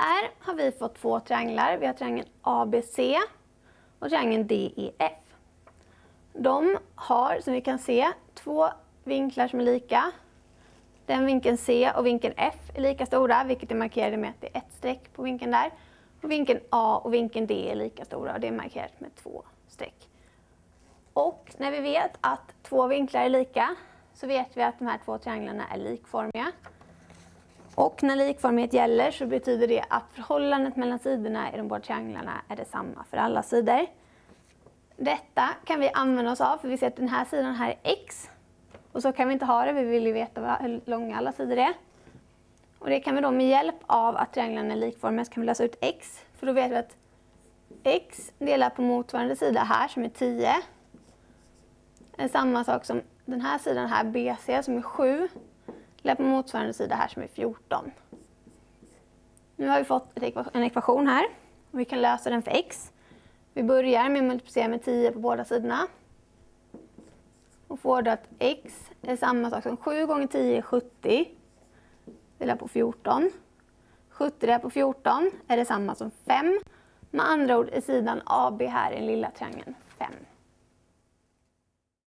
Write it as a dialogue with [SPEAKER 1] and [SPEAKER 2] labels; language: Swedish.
[SPEAKER 1] Här har vi fått två trianglar. Vi har triangeln ABC och triangeln DEF. De har, som vi kan se, två vinklar som är lika. Den vinkeln C och vinkeln F är lika stora, vilket är markerade med att det är ett streck på vinkeln där. Och vinkeln A och vinkeln D är lika stora och det är markerat med två streck. Och när vi vet att två vinklar är lika så vet vi att de här två trianglarna är likformiga. Och när likformighet gäller så betyder det att förhållandet mellan sidorna i de båda trianglarna är detsamma för alla sidor. Detta kan vi använda oss av för vi ser att den här sidan här är x. Och så kan vi inte ha det, vi vill ju veta hur långa alla sidor är. Och det kan vi då med hjälp av att trianglarna är likformiga så kan vi lösa ut x. För då vet vi att x delar på motsvarande sida här som är 10. är samma sak som den här sidan här, BC, som är 7 delar på motsvarande sida här som är 14. Nu har vi fått en ekvation här och vi kan lösa den för x. Vi börjar med att multiplicera med 10 på båda sidorna. Och får då att x är samma sak som 7 gånger 10 är 70. Delar på 14. 70 delat på 14 är detsamma som 5. Med andra ord är sidan AB här i den lilla triangeln 5.